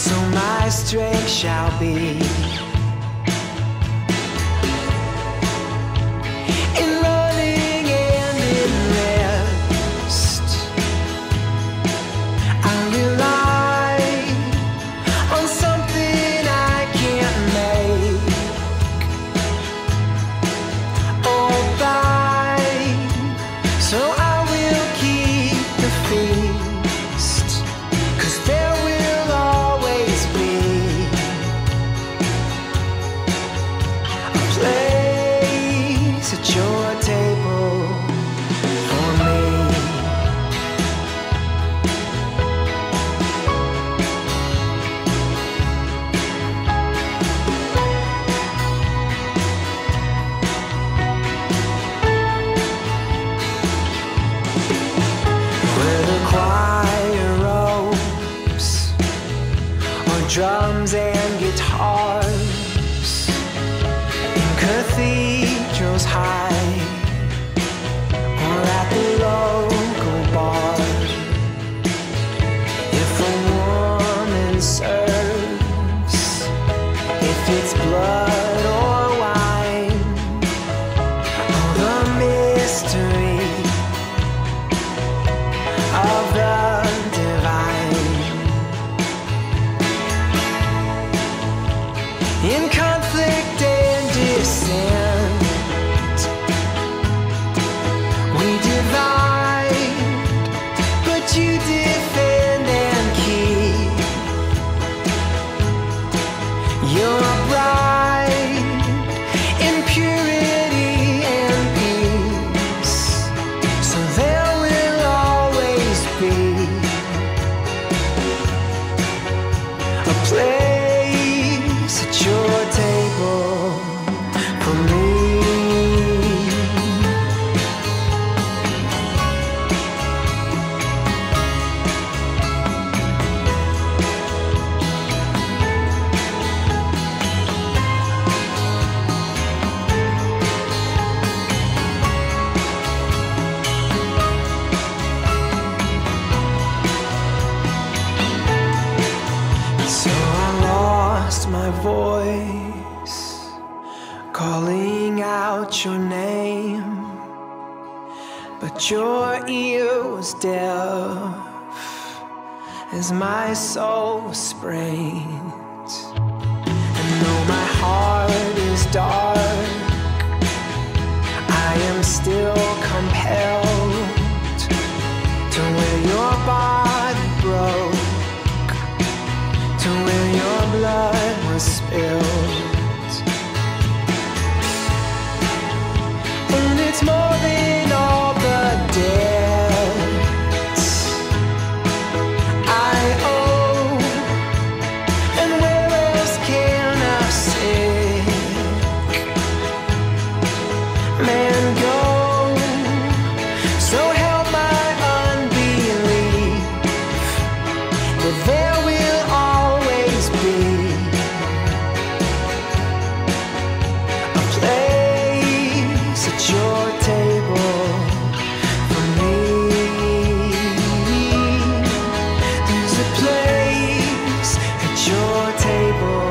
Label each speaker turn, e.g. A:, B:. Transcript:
A: so my strength shall be. at the local bar. If a woman serves, if it's blood. your name, but your ear was deaf as my soul sprained. And though my heart is dark, I am still. your table for me. There's a place at your table.